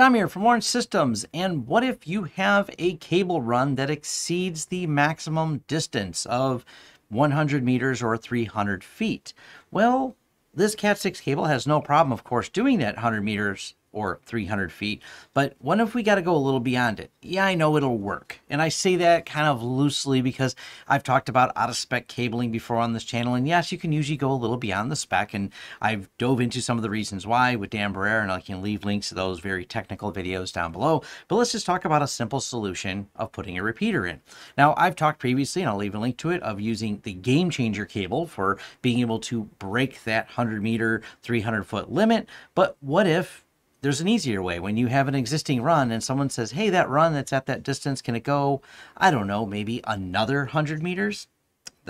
Tom here from Lawrence Systems, and what if you have a cable run that exceeds the maximum distance of 100 meters or 300 feet? Well, this Cat6 cable has no problem, of course, doing that 100 meters or 300 feet. But what if we got to go a little beyond it? Yeah, I know it'll work. And I say that kind of loosely because I've talked about out of spec cabling before on this channel. And yes, you can usually go a little beyond the spec. And I've dove into some of the reasons why with Dan Barrera, and I can leave links to those very technical videos down below. But let's just talk about a simple solution of putting a repeater in. Now, I've talked previously, and I'll leave a link to it, of using the Gamechanger cable for being able to break that 100 meter, 300 foot limit. But what if there's an easier way. When you have an existing run and someone says, hey, that run that's at that distance, can it go, I don't know, maybe another 100 meters?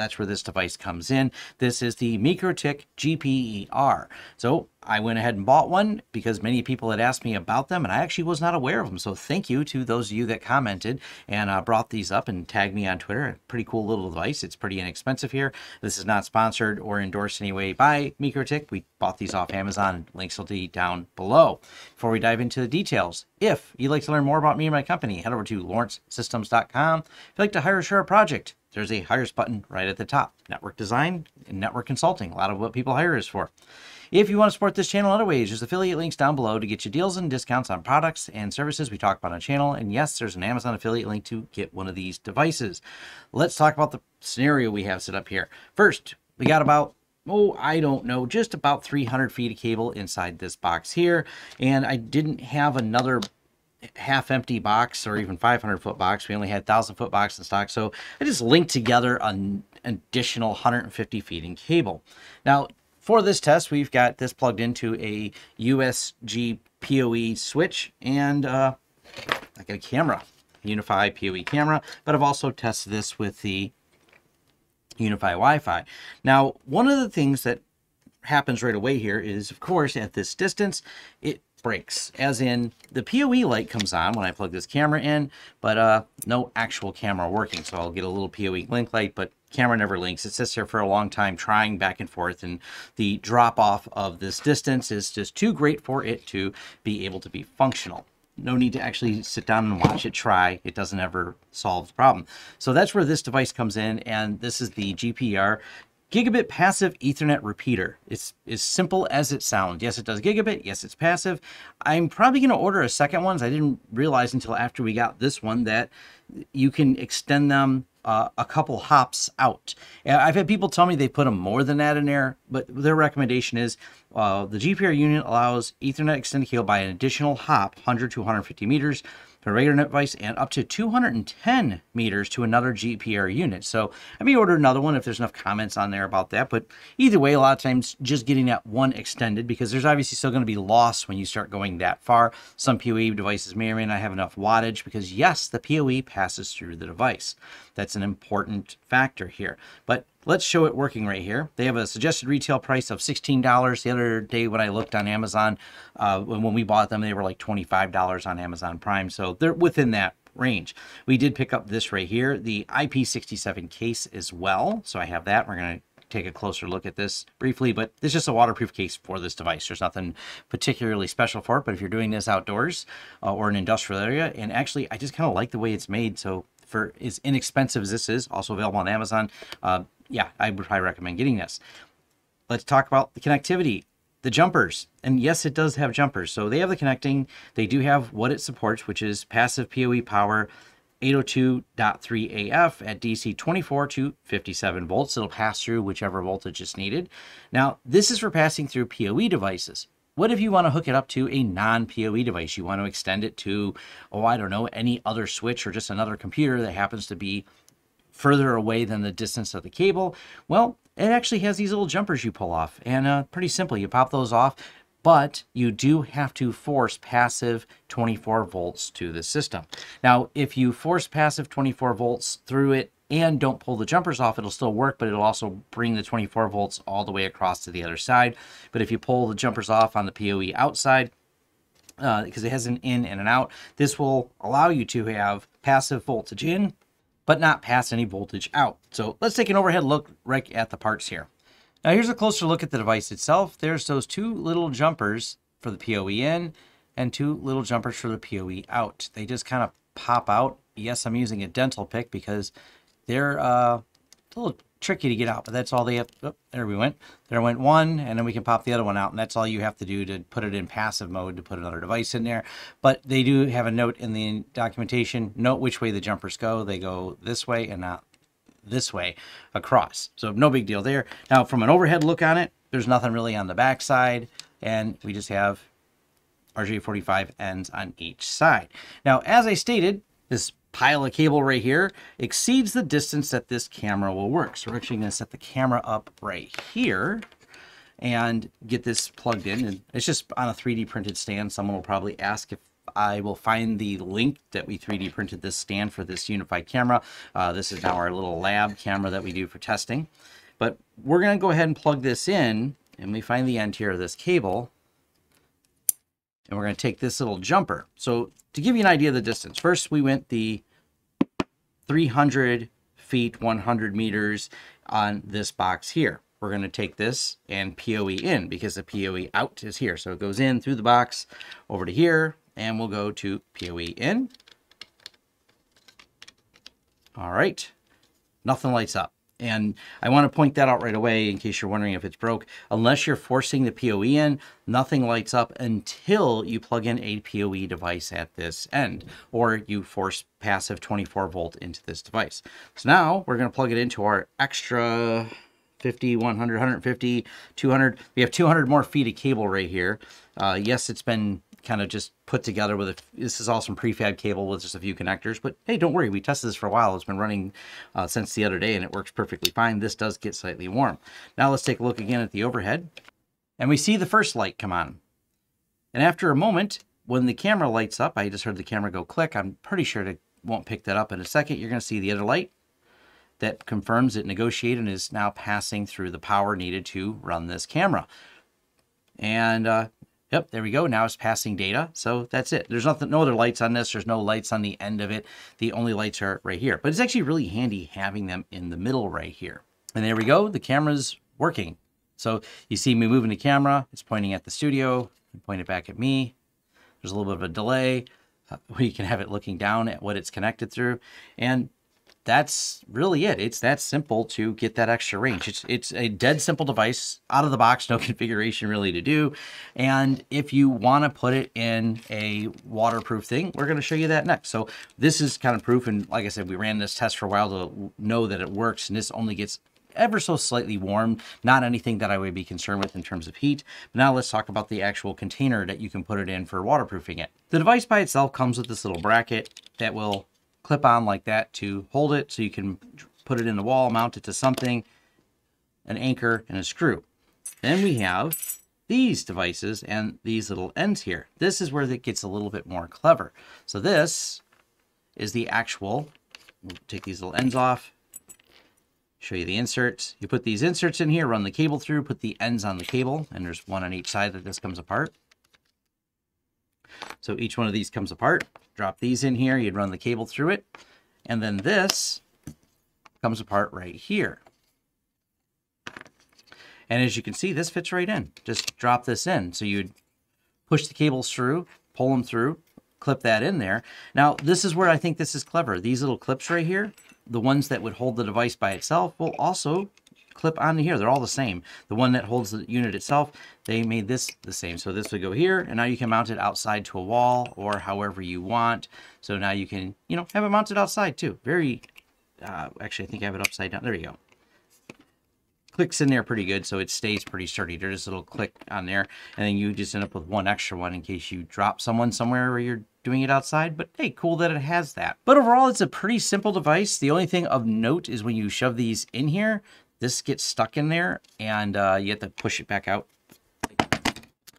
That's where this device comes in. This is the MikroTik GPeR. So I went ahead and bought one because many people had asked me about them and I actually was not aware of them. So thank you to those of you that commented and uh, brought these up and tagged me on Twitter. Pretty cool little device. It's pretty inexpensive here. This is not sponsored or endorsed anyway by MikroTik. We bought these off Amazon. Links will be down below. Before we dive into the details, if you'd like to learn more about me and my company, head over to lawrencesystems.com. If you'd like to hire a share project, there's a hires button right at the top. Network design and network consulting. A lot of what people hire is for. If you want to support this channel other ways, there's affiliate links down below to get you deals and discounts on products and services we talk about on the channel. And yes, there's an Amazon affiliate link to get one of these devices. Let's talk about the scenario we have set up here. First, we got about oh, I don't know, just about 300 feet of cable inside this box here. And I didn't have another half empty box or even 500 foot box. We only had 1,000 foot box in stock. So I just linked together an additional 150 feet in cable. Now, for this test, we've got this plugged into a USG PoE switch and uh, I got a camera, UniFi PoE camera, but I've also tested this with the UniFi Wi-Fi. Now, one of the things that happens right away here is, of course, at this distance, it breaks. As in, the PoE light comes on when I plug this camera in, but uh, no actual camera working. So I'll get a little PoE link light, but camera never links. It sits there for a long time trying back and forth and the drop off of this distance is just too great for it to be able to be functional. No need to actually sit down and watch it try. It doesn't ever solve the problem. So that's where this device comes in and this is the GPR Gigabit passive Ethernet repeater. It's as simple as it sounds. Yes, it does gigabit. Yes, it's passive. I'm probably going to order a second one. I didn't realize until after we got this one that you can extend them uh, a couple hops out. I've had people tell me they put them more than that in there, but their recommendation is uh, the GPR unit allows Ethernet extended cable by an additional hop, 100 to 150 meters, regular device and up to 210 meters to another GPR unit. So I may order another one if there's enough comments on there about that. But either way, a lot of times just getting that one extended because there's obviously still going to be loss when you start going that far. Some PoE devices may or may not have enough wattage because yes, the PoE passes through the device. That's an important factor here. But let's show it working right here. They have a suggested retail price of $16. The other day when I looked on Amazon, uh, when we bought them, they were like $25 on Amazon Prime. So they're within that range. We did pick up this right here, the IP67 case as well. So I have that. We're going to take a closer look at this briefly, but it's just a waterproof case for this device. There's nothing particularly special for it, but if you're doing this outdoors uh, or an industrial area, and actually I just kind of like the way it's made. So for as inexpensive as this is, also available on Amazon, uh, yeah, I would probably recommend getting this. Let's talk about the connectivity. The jumpers, and yes, it does have jumpers. So they have the connecting. They do have what it supports, which is passive PoE power, 802.3 AF at DC 24 to 57 volts. It'll pass through whichever voltage is needed. Now, this is for passing through PoE devices. What if you want to hook it up to a non-PoE device? You want to extend it to, oh, I don't know, any other switch or just another computer that happens to be further away than the distance of the cable. Well, it actually has these little jumpers you pull off and uh, pretty simple. You pop those off, but you do have to force passive 24 volts to the system. Now, if you force passive 24 volts through it and don't pull the jumpers off, it'll still work, but it'll also bring the 24 volts all the way across to the other side. But if you pull the jumpers off on the PoE outside, uh, because it has an in and an out, this will allow you to have passive voltage in, but not pass any voltage out. So let's take an overhead look right at the parts here. Now here's a closer look at the device itself. There's those two little jumpers for the PoE in, and two little jumpers for the PoE out. They just kind of pop out. Yes, I'm using a dental pick because they're uh, a little tricky to get out, but that's all they have. Oh, there we went. There went one, and then we can pop the other one out, and that's all you have to do to put it in passive mode to put another device in there. But they do have a note in the documentation, note which way the jumpers go. They go this way and not this way across. So no big deal there. Now, from an overhead look on it, there's nothing really on the back side, and we just have RJ45 ends on each side. Now, as I stated, this pile of cable right here exceeds the distance that this camera will work. So we're actually going to set the camera up right here and get this plugged in. And it's just on a 3D printed stand. Someone will probably ask if I will find the link that we 3D printed this stand for this unified camera. Uh, this is now our little lab camera that we do for testing. But we're going to go ahead and plug this in and we find the end here of this cable. And we're going to take this little jumper. So to give you an idea of the distance, first we went the 300 feet, 100 meters on this box here. We're going to take this and PoE in because the PoE out is here. So it goes in through the box over to here and we'll go to PoE in. All right, nothing lights up. And I want to point that out right away in case you're wondering if it's broke. Unless you're forcing the PoE in, nothing lights up until you plug in a PoE device at this end, or you force passive 24 volt into this device. So now we're going to plug it into our extra 50, 100, 150, 200. We have 200 more feet of cable right here. Uh, yes, it's been kind of just put together with a, this is all some prefab cable with just a few connectors, but hey, don't worry. We tested this for a while. It's been running uh, since the other day and it works perfectly fine. This does get slightly warm. Now let's take a look again at the overhead and we see the first light come on. And after a moment, when the camera lights up, I just heard the camera go click. I'm pretty sure it won't pick that up in a second. You're going to see the other light that confirms it negotiated and is now passing through the power needed to run this camera. And uh, Yep, there we go. Now it's passing data. So that's it. There's nothing, no other lights on this. There's no lights on the end of it. The only lights are right here. But it's actually really handy having them in the middle right here. And there we go. The camera's working. So you see me moving the camera. It's pointing at the studio. Point it back at me. There's a little bit of a delay. Uh, we can have it looking down at what it's connected through. And that's really it. It's that simple to get that extra range. It's it's a dead simple device, out of the box, no configuration really to do. And if you want to put it in a waterproof thing, we're going to show you that next. So this is kind of proof. And like I said, we ran this test for a while to know that it works. And this only gets ever so slightly warm, not anything that I would be concerned with in terms of heat. But now let's talk about the actual container that you can put it in for waterproofing it. The device by itself comes with this little bracket that will clip on like that to hold it so you can put it in the wall, mount it to something, an anchor, and a screw. Then we have these devices and these little ends here. This is where it gets a little bit more clever. So this is the actual, we'll take these little ends off, show you the inserts. You put these inserts in here, run the cable through, put the ends on the cable, and there's one on each side that this comes apart. So each one of these comes apart. Drop these in here, you'd run the cable through it. And then this comes apart right here. And as you can see, this fits right in. Just drop this in. So you'd push the cables through, pull them through, clip that in there. Now, this is where I think this is clever. These little clips right here, the ones that would hold the device by itself will also clip onto here. They're all the same. The one that holds the unit itself, they made this the same. So this would go here, and now you can mount it outside to a wall or however you want. So now you can, you know, have it mounted outside too. Very, uh, actually, I think I have it upside down. There you go. Clicks in there pretty good, so it stays pretty sturdy. There's a little click on there, and then you just end up with one extra one in case you drop someone somewhere where you're doing it outside, but hey, cool that it has that. But overall, it's a pretty simple device. The only thing of note is when you shove these in here, this gets stuck in there and uh, you have to push it back out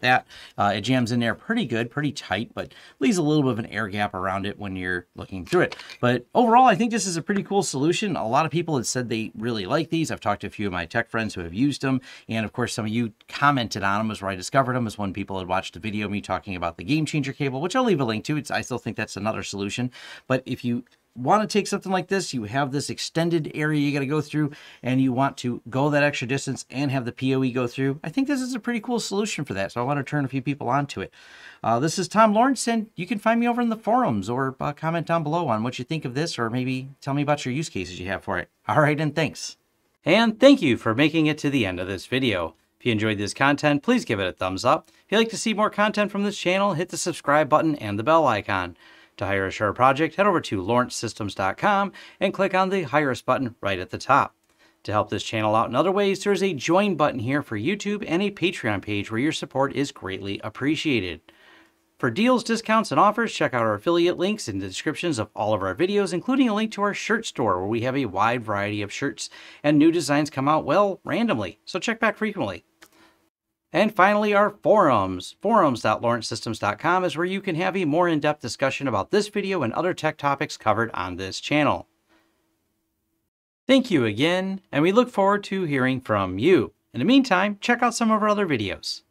that. Uh, it jams in there pretty good, pretty tight, but leaves a little bit of an air gap around it when you're looking through it. But overall, I think this is a pretty cool solution. A lot of people have said they really like these. I've talked to a few of my tech friends who have used them. And of course, some of you commented on them as where I discovered them as when people had watched a video of me talking about the Gamechanger cable, which I'll leave a link to. It's, I still think that's another solution. But if you want to take something like this, you have this extended area you got to go through, and you want to go that extra distance and have the PoE go through, I think this is a pretty cool solution for that. So I want to turn a few people onto it. Uh, this is Tom Lawrence, and you can find me over in the forums or uh, comment down below on what you think of this, or maybe tell me about your use cases you have for it. All right, and thanks. And thank you for making it to the end of this video. If you enjoyed this content, please give it a thumbs up. If you'd like to see more content from this channel, hit the subscribe button and the bell icon. To hire a Sure project, head over to lawrencesystems.com and click on the Hire Us button right at the top. To help this channel out in other ways, there's a Join button here for YouTube and a Patreon page where your support is greatly appreciated. For deals, discounts, and offers, check out our affiliate links in the descriptions of all of our videos, including a link to our shirt store where we have a wide variety of shirts and new designs come out, well, randomly, so check back frequently. And finally, our forums. Forums.lawrencesystems.com is where you can have a more in-depth discussion about this video and other tech topics covered on this channel. Thank you again, and we look forward to hearing from you. In the meantime, check out some of our other videos.